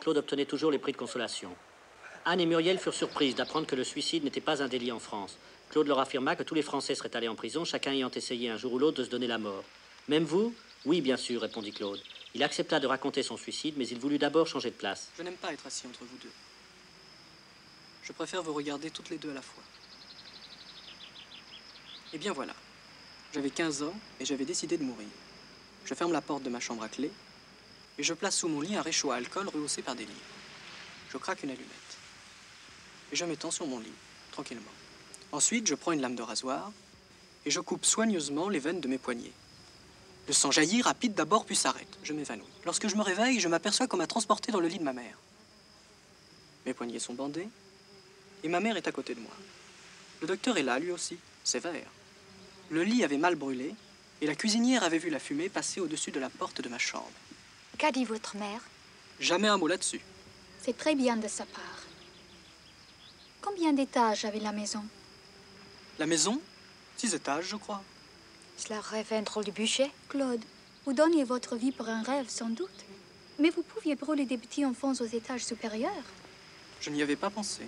Claude obtenait toujours les prix de consolation. Anne et Muriel furent surprises d'apprendre que le suicide n'était pas un délit en France. Claude leur affirma que tous les Français seraient allés en prison, chacun ayant essayé un jour ou l'autre de se donner la mort. Même vous Oui, bien sûr, répondit Claude. Il accepta de raconter son suicide, mais il voulut d'abord changer de place. Je n'aime pas être assis entre vous deux. Je préfère vous regarder toutes les deux à la fois. Eh bien voilà. J'avais 15 ans et j'avais décidé de mourir. Je ferme la porte de ma chambre à clé et je place sous mon lit un réchaud à alcool rehaussé par des livres. Je craque une allumette et je m'étends sur mon lit, tranquillement. Ensuite, je prends une lame de rasoir et je coupe soigneusement les veines de mes poignets. Le sang jaillit, rapide d'abord, puis s'arrête. Je m'évanouis. Lorsque je me réveille, je m'aperçois qu'on m'a transporté dans le lit de ma mère. Mes poignets sont bandés et ma mère est à côté de moi. Le docteur est là, lui aussi, sévère. Le lit avait mal brûlé et la cuisinière avait vu la fumée passer au-dessus de la porte de ma chambre. Qu'a dit votre mère Jamais un mot là-dessus. C'est très bien de sa part. Combien d'étages avait la maison? La maison? Six étages, je crois. Cela rêve un drôle de bûcher Claude, vous donniez votre vie pour un rêve, sans doute. Mais vous pouviez brûler des petits enfants aux étages supérieurs. Je n'y avais pas pensé.